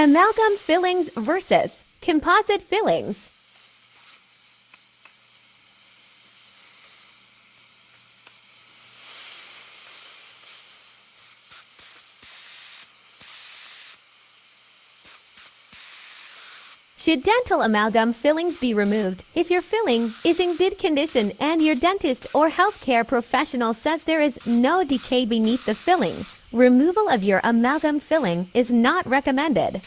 Amalgam fillings versus composite fillings. Should dental amalgam fillings be removed if your filling is in good condition and your dentist or healthcare professional says there is no decay beneath the filling? Removal of your amalgam filling is not recommended.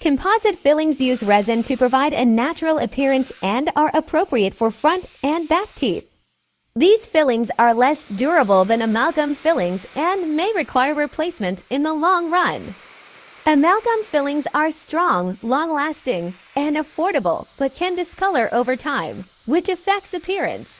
Composite fillings use resin to provide a natural appearance and are appropriate for front and back teeth. These fillings are less durable than amalgam fillings and may require replacement in the long run. Amalgam fillings are strong, long-lasting, and affordable, but can discolor over time, which affects appearance.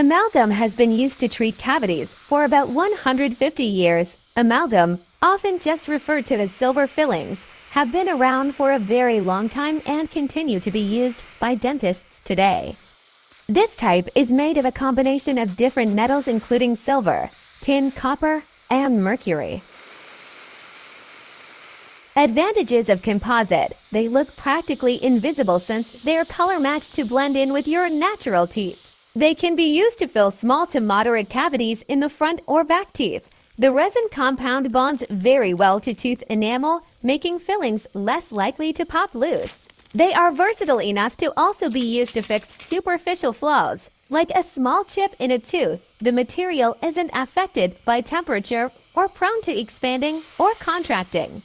Amalgam has been used to treat cavities for about 150 years. Amalgam, often just referred to as silver fillings, have been around for a very long time and continue to be used by dentists today. This type is made of a combination of different metals including silver, tin, copper, and mercury. Advantages of composite. They look practically invisible since they are color matched to blend in with your natural teeth. They can be used to fill small to moderate cavities in the front or back teeth. The resin compound bonds very well to tooth enamel, making fillings less likely to pop loose. They are versatile enough to also be used to fix superficial flaws. Like a small chip in a tooth, the material isn't affected by temperature or prone to expanding or contracting.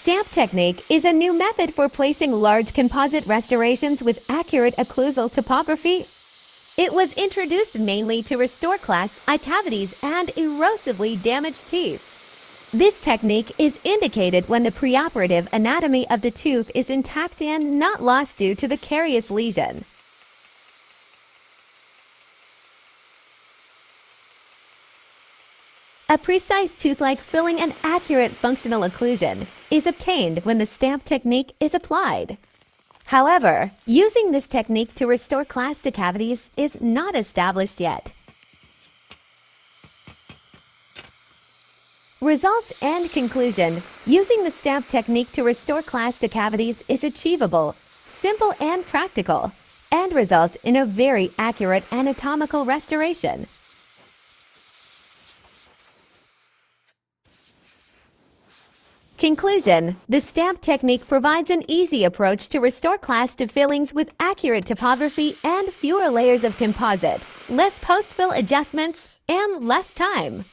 Stamp technique is a new method for placing large composite restorations with accurate occlusal topography it was introduced mainly to restore class I cavities and erosively damaged teeth. This technique is indicated when the preoperative anatomy of the tooth is intact and not lost due to the carious lesion. A precise tooth-like filling and accurate functional occlusion is obtained when the stamp technique is applied. However, using this technique to restore class II cavities is not established yet. Results and conclusion. Using the stamp technique to restore class II cavities is achievable, simple and practical, and results in a very accurate anatomical restoration. Conclusion The stamp technique provides an easy approach to restore class II fillings with accurate topography and fewer layers of composite, less post-fill adjustments, and less time.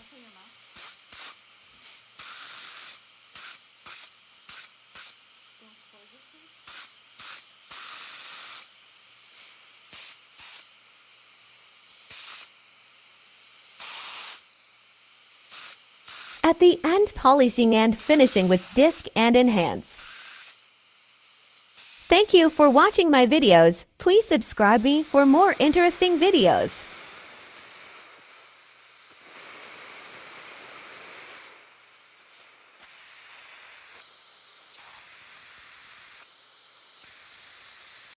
At the end, polishing and finishing with disc and enhance. Thank you for watching my videos. Please subscribe me for more interesting videos.